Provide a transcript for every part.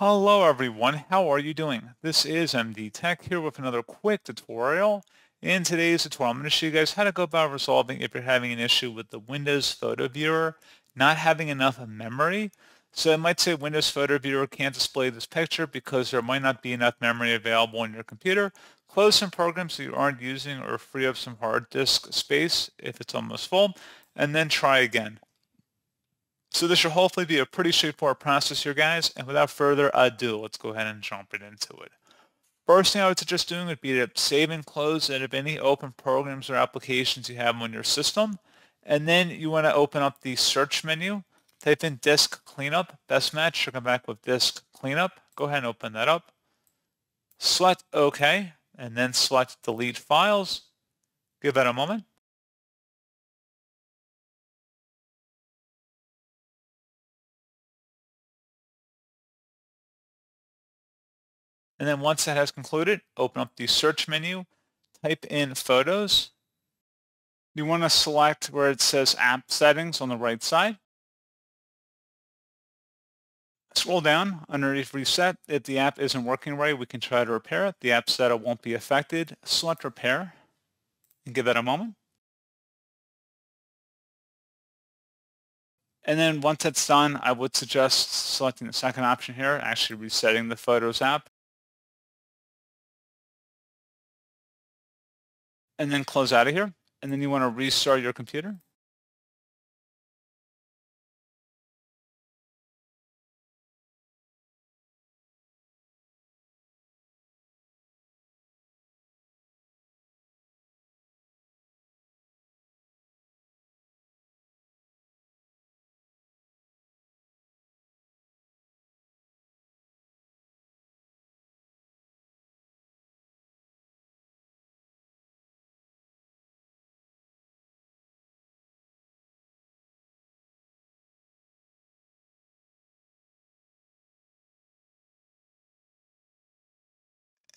Hello everyone, how are you doing? This is MD Tech here with another quick tutorial. In today's tutorial, I'm going to show you guys how to go about resolving if you're having an issue with the Windows Photo Viewer not having enough memory. So it might say Windows Photo Viewer can't display this picture because there might not be enough memory available on your computer. Close some programs that you aren't using or free up some hard disk space if it's almost full, and then try again. So this should hopefully be a pretty straightforward process here, guys. And without further ado, let's go ahead and jump right into it. First thing I would suggest doing would be to save and close out of any open programs or applications you have on your system. And then you want to open up the search menu, type in disk cleanup, best match, should come back with disk cleanup. Go ahead and open that up. Select OK, and then select delete files. Give that a moment. And then once that has concluded, open up the search menu, type in photos. You want to select where it says app settings on the right side. Scroll down underneath reset. If the app isn't working right, we can try to repair it. The app setup won't be affected. Select repair and give that a moment. And then once that's done, I would suggest selecting the second option here, actually resetting the Photos app. And then close out of here. And then you want to restart your computer.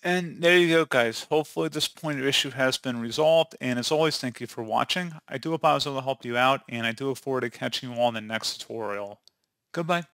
And there you go, guys. Hopefully this pointer issue has been resolved. And as always, thank you for watching. I do hope I was able to help you out, and I do look forward to catching you all in the next tutorial. Goodbye.